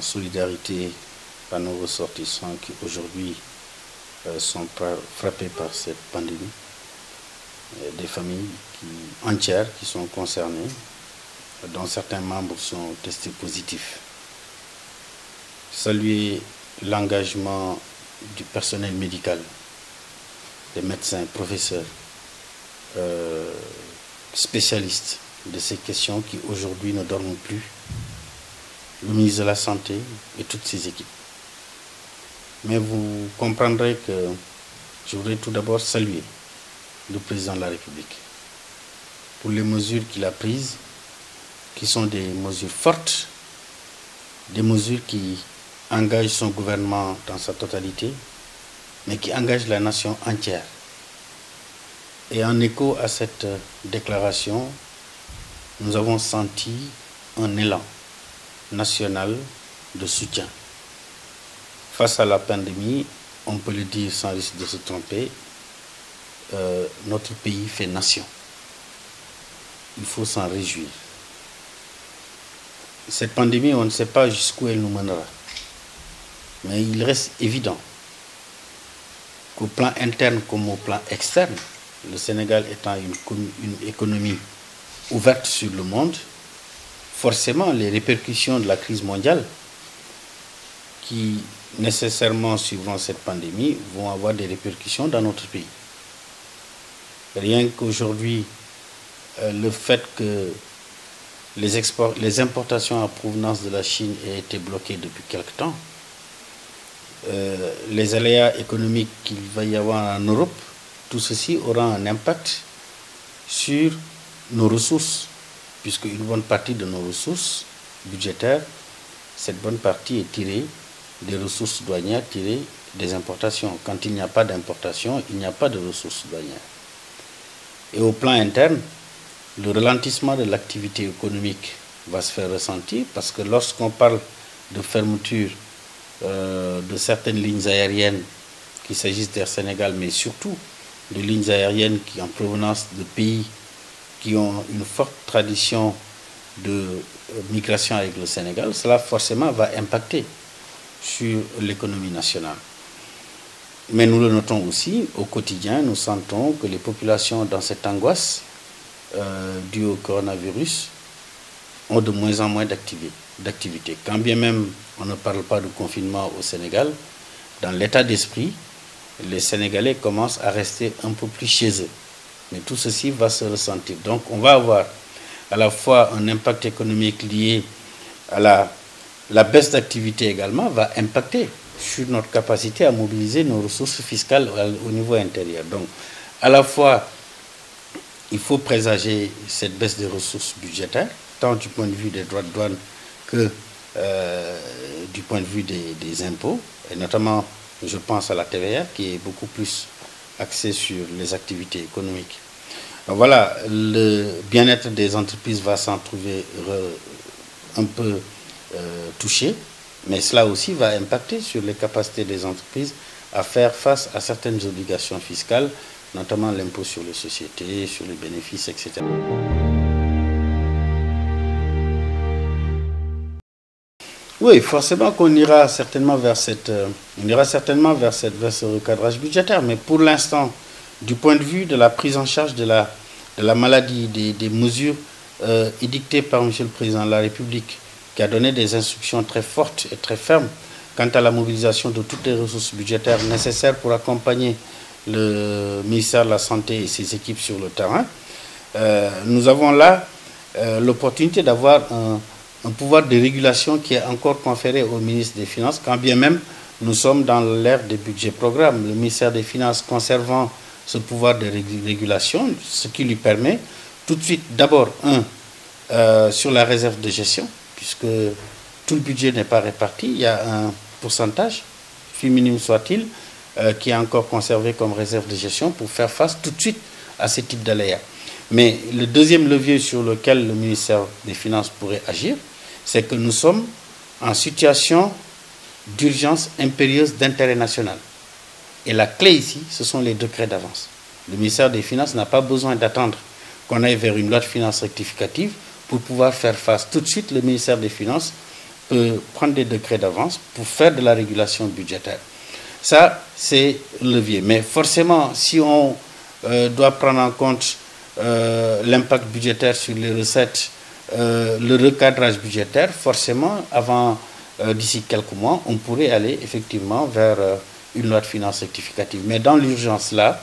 solidarité à nos ressortissants qui aujourd'hui euh, sont frappés par cette pandémie. Des familles entières qui sont concernées, dont certains membres sont testés positifs. Saluer l'engagement du personnel médical, des médecins, professeurs, euh, spécialistes de ces questions qui aujourd'hui ne dorment plus, le ministre de la Santé et toutes ses équipes. Mais vous comprendrez que je voudrais tout d'abord saluer le président de la République pour les mesures qu'il a prises, qui sont des mesures fortes, des mesures qui engagent son gouvernement dans sa totalité, mais qui engagent la nation entière. Et en écho à cette déclaration, nous avons senti un élan national de soutien. Face à la pandémie, on peut le dire sans risque de se tromper, euh, notre pays fait nation. Il faut s'en réjouir. Cette pandémie, on ne sait pas jusqu'où elle nous mènera. Mais il reste évident qu'au plan interne comme au plan externe, le Sénégal étant une économie ouverte sur le monde, forcément les répercussions de la crise mondiale qui nécessairement suivront cette pandémie vont avoir des répercussions dans notre pays. Rien qu'aujourd'hui, euh, le fait que les, importations à provenance de la Chine aient été bloquées depuis quelque temps, euh, les aléas économiques qu'il va y avoir en Europe, tout ceci aura un impact sur nos ressources, puisque une bonne partie de nos ressources budgétaires, cette bonne partie est tirée des ressources douanières tirées des importations. Quand il n'y a pas d'importation, il n'y a pas de ressources douanières. Et au plan interne, le ralentissement de l'activité économique va se faire ressentir parce que lorsqu'on parle de fermeture euh, de certaines lignes aériennes, qu'il s'agisse d'Air Sénégal, mais surtout de lignes aériennes qui en provenance de pays qui ont une forte tradition de euh, migration avec le Sénégal, cela forcément va impacter sur l'économie nationale. Mais nous le notons aussi, au quotidien, nous sentons que les populations dans cette angoisse euh, due au coronavirus ont de moins en moins d'activité. Quand bien même on ne parle pas de confinement au Sénégal, dans l'état d'esprit, les Sénégalais commencent à rester un peu plus chez eux. Mais tout ceci va se ressentir. Donc on va avoir à la fois un impact économique lié à la, baisse d'activité également, va impacter sur notre capacité à mobiliser nos ressources fiscales au niveau intérieur. Donc à la fois, il faut présager cette baisse des ressources budgétaires, tant du point de vue des droits de douane que euh, du point de vue des impôts, et notamment, je pense à la TVA, qui est beaucoup plus axé sur les activités économiques. voilà, le bien-être des entreprises va s'en trouver un peu euh, touché, mais cela aussi va impacter sur les capacités des entreprises à faire face à certaines obligations fiscales, notamment l'impôt sur les sociétés, sur les bénéfices, etc. Oui, forcément qu'on ira certainement vers cette, euh, on ira certainement vers cette, vers ce recadrage budgétaire, mais pour l'instant, du point de vue de la prise en charge de la, de la maladie, des, mesures euh, édictées par M. le Président de la République, qui a donné des instructions très fortes et très fermes quant à la mobilisation de toutes les ressources budgétaires nécessaires pour accompagner le ministère de la Santé et ses équipes sur le terrain, euh, nous avons là l'opportunité d'avoir un un pouvoir de régulation qui est encore conféré au ministre des Finances, quand bien même nous sommes dans l'ère des budgets programmes. Le ministère des Finances conservant ce pouvoir de régulation, ce qui lui permet tout de suite, d'abord, un, euh, sur la réserve de gestion, puisque tout le budget n'est pas réparti, il y a un pourcentage, fut minime soit-il, euh, qui est encore conservé comme réserve de gestion pour faire face tout de suite à ce type d'aléas. Mais le deuxième levier sur lequel le ministère des Finances pourrait agir, c'est que nous sommes en situation d'urgence impérieuse d'intérêt national. Et la clé ici, ce sont les décrets d'avance. Le ministère des Finances n'a pas besoin d'attendre qu'on aille vers une loi de finances rectificative pour pouvoir faire face. Tout de suite, le ministère des Finances peut prendre des décrets d'avance pour faire de la régulation budgétaire. Ça, c'est levier. Mais forcément, si on euh, doit prendre en compte euh, l'impact budgétaire sur les recettes, euh, le recadrage budgétaire, forcément, avant, d'ici quelques mois, on pourrait aller effectivement vers une loi de finances rectificative. Mais dans l'urgence là,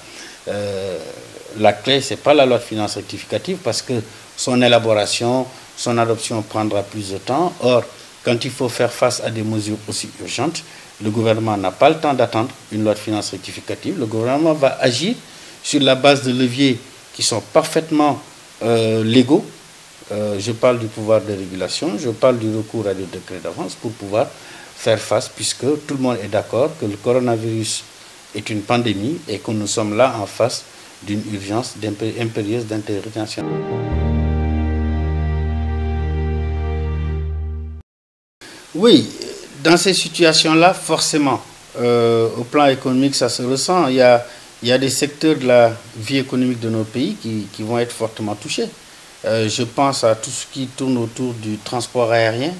la clé, ce n'est pas la loi de finances rectificative parce que son élaboration, son adoption prendra plus de temps. Or, quand il faut faire face à des mesures aussi urgentes, le gouvernement n'a pas le temps d'attendre une loi de finances rectificative. Le gouvernement va agir sur la base de leviers qui sont parfaitement euh, légaux. Euh, je parle du pouvoir de régulation, je parle du recours à des décrets d'avance pour pouvoir faire face, puisque tout le monde est d'accord que le coronavirus est une pandémie et que nous sommes là en face d'une urgence impérieuse d'intérêt national. Oui, dans ces situations-là, forcément, euh, au plan économique, ça se ressent. Il y, a, il y a des secteurs de la vie économique de nos pays qui, vont être fortement touchés. Euh, je pense à tout ce qui tourne autour du transport aérien,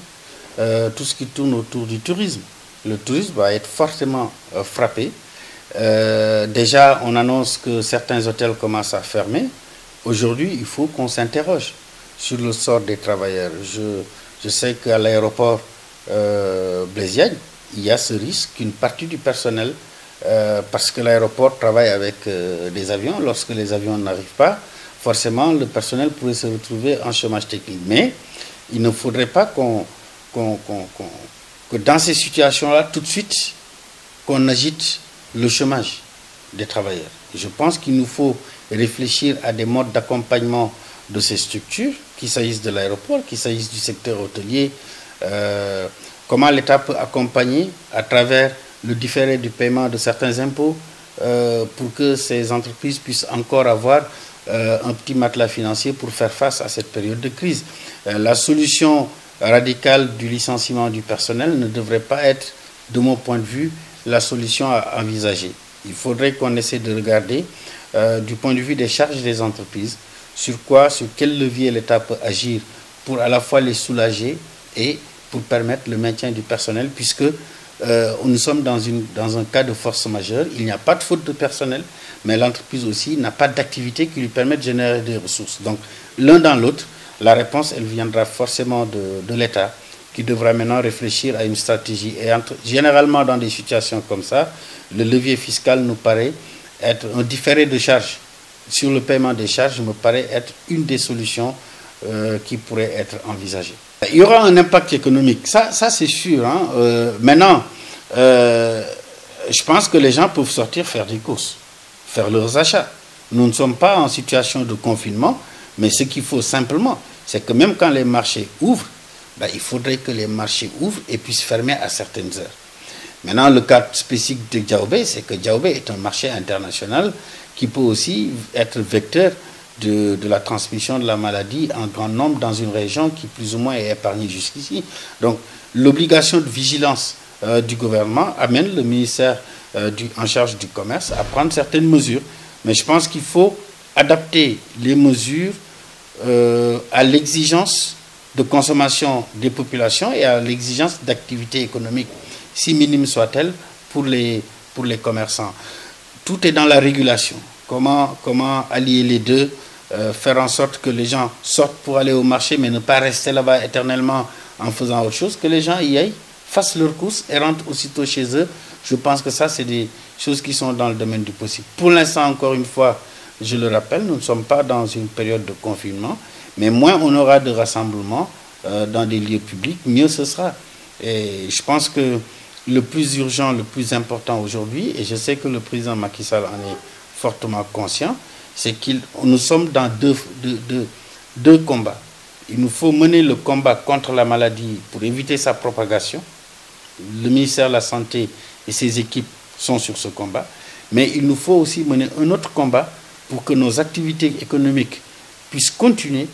euh, tout ce qui tourne autour du tourisme. Le tourisme va être fortement frappé. déjà, on annonce que certains hôtels commencent à fermer. Aujourd'hui, il faut qu'on s'interroge sur le sort des travailleurs. Je, je sais qu'à l'aéroport, euh, il y a ce risque qu'une partie du personnel, euh, parce que l'aéroport travaille avec euh, des avions, lorsque les avions n'arrivent pas, forcément le personnel pourrait se retrouver en chômage technique. Mais il ne faudrait pas qu'on, que dans ces situations-là, tout de suite, qu'on agite le chômage des travailleurs. Je pense qu'il nous faut réfléchir à des modes d'accompagnement de ces structures, qu'il s'agisse de l'aéroport, qu'il s'agisse du secteur hôtelier, euh, comment l'État peut accompagner à travers le différé du paiement de certains impôts euh, pour que ces entreprises puissent encore avoir euh, un petit matelas financier pour faire face à cette période de crise. la solution radicale du licenciement du personnel ne devrait pas être, de mon point de vue, la solution à envisager. Il faudrait qu'on essaie de regarder du point de vue des charges des entreprises, sur quoi, sur quel levier l'État peut agir pour à la fois les soulager et pour permettre le maintien du personnel, puisque euh, nous sommes dans, un cas de force majeure. Il n'y a pas de faute de personnel, mais l'entreprise aussi n'a pas d'activité qui lui permet de générer des ressources. Donc, l'un dans l'autre, la réponse, elle viendra forcément de, l'État, qui devra maintenant réfléchir à une stratégie. Et généralement, dans des situations comme ça, le levier fiscal nous paraît être un différé de charges sur le paiement des charges me paraît être une des solutions euh, qui pourrait être envisagée. Il y aura un impact économique, ça, ça c'est sûr. Hein. Euh, maintenant, euh, je pense que les gens peuvent sortir faire des courses, faire leurs achats. Nous ne sommes pas en situation de confinement, mais ce qu'il faut simplement, c'est que même quand les marchés ouvrent, ben, il faudrait que les marchés ouvrent et puissent fermer à certaines heures. Maintenant, le cas spécifique de Djaoubé, c'est que Djaoubé est un marché international qui peut aussi être vecteur de, la transmission de la maladie en grand nombre dans une région qui plus ou moins est épargnée jusqu'ici. Donc l'obligation de vigilance euh, du gouvernement amène le ministère euh, en charge du commerce à prendre certaines mesures. Mais je pense qu'il faut adapter les mesures euh, à l'exigence de consommation des populations et à l'exigence d'activité économique, si minime soit-elle, pour les, pour les commerçants. Tout est dans la régulation. Comment, comment allier les deux faire en sorte que les gens sortent pour aller au marché, mais ne pas rester là-bas éternellement en faisant autre chose, que les gens y aillent, fassent leurs courses et rentrent aussitôt chez eux. Je pense que ça, c'est des choses qui sont dans le domaine du possible. Pour l'instant, encore une fois, je le rappelle, nous ne sommes pas dans une période de confinement, mais moins on aura de rassemblements euh, dans des lieux publics, mieux ce sera. Et je pense que le plus urgent, le plus important aujourd'hui, et je sais que le président Macky Sall en est fortement conscient, c'est que nous sommes dans deux, deux, combats. Il nous faut mener le combat contre la maladie pour éviter sa propagation. Le ministère de la Santé et ses équipes sont sur ce combat. Mais il nous faut aussi mener un autre combat pour que nos activités économiques puissent continuer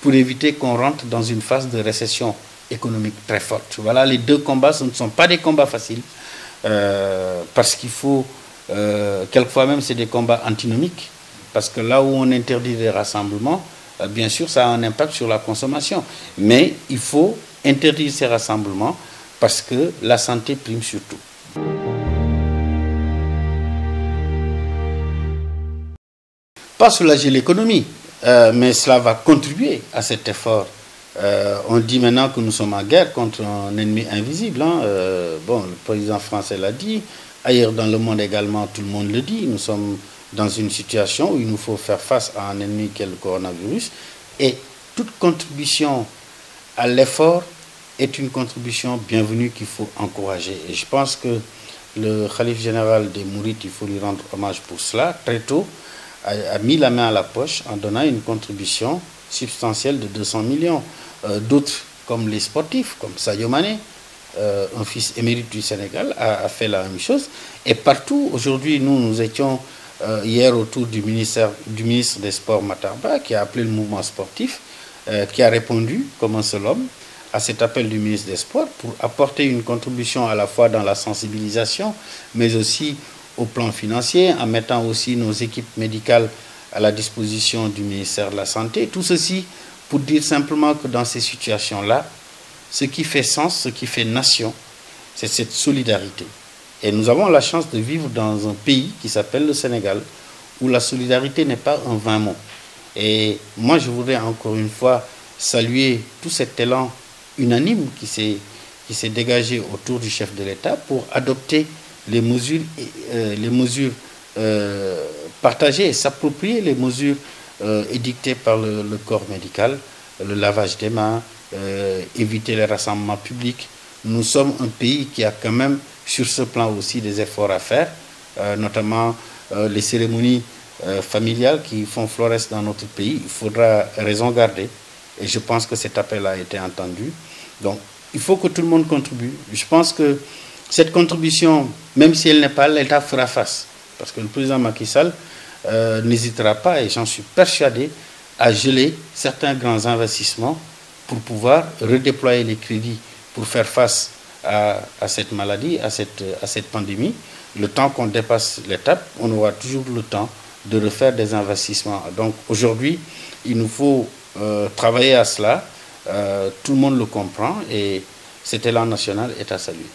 pour éviter qu'on rentre dans une phase de récession économique très forte. Voilà, les deux combats, ce ne sont pas des combats faciles, euh, parce qu'il faut, euh, quelquefois même, c'est des combats antinomiques. Parce que là où on interdit les rassemblements, euh, bien sûr, ça a un impact sur la consommation. Mais il faut interdire ces rassemblements parce que la santé prime surtout. Pas soulager l'économie, euh, mais cela va contribuer à cet effort. Euh, on dit maintenant que nous sommes en guerre contre un ennemi invisible. Hein. Euh, bon, le président français l'a dit, ailleurs dans le monde également, tout le monde le dit. Nous sommes dans une situation où il nous faut faire face à un ennemi qui est le coronavirus. Et toute contribution à l'effort est une contribution bienvenue qu'il faut encourager. Et je pense que le Khalif général des Mourites, il faut lui rendre hommage pour cela, très tôt, a, mis la main à la poche en donnant une contribution substantielle de 200 millions. Euh, d'autres, comme les sportifs, comme Sadio Mané, euh, un fils émérite du Sénégal, a, fait la même chose. Et partout, aujourd'hui, nous, nous étions euh, hier autour du, ministère, du ministre des Sports Matarba, qui a appelé le mouvement sportif, qui a répondu comme un seul homme à cet appel du ministre des Sports pour apporter une contribution à la fois dans la sensibilisation, mais aussi au plan financier, en mettant aussi nos équipes médicales à la disposition du ministère de la Santé. Tout ceci pour dire simplement que dans ces situations-là, ce qui fait sens, ce qui fait nation, c'est cette solidarité. Et nous avons la chance de vivre dans un pays qui s'appelle le Sénégal, où la solidarité n'est pas un vain mot. Et moi, je voudrais encore une fois saluer tout cet élan unanime qui s'est dégagé autour du chef de l'État pour adopter les mesures, euh, les mesures euh, partagées s'approprier les mesures euh, édictées par le, corps médical, le lavage des mains, éviter les rassemblements publics. Nous sommes un pays qui a quand même sur ce plan aussi des efforts à faire, notamment les cérémonies familiales qui font florès dans notre pays. Il faudra raison garder. Et je pense que cet appel a été entendu. Donc, il faut que tout le monde contribue. Je pense que cette contribution, même si elle n'est pas, l'État fera face. Parce que le président Macky Sall euh, n'hésitera pas, et j'en suis persuadé, à geler certains grands investissements pour pouvoir redéployer les crédits pour faire face à, cette maladie, à cette, à cette pandémie. Le temps qu'on dépasse l'étape, on aura toujours le temps de refaire des investissements. Donc aujourd'hui, il nous faut euh, travailler à cela. Euh, tout le monde le comprend et cet élan national est à saluer.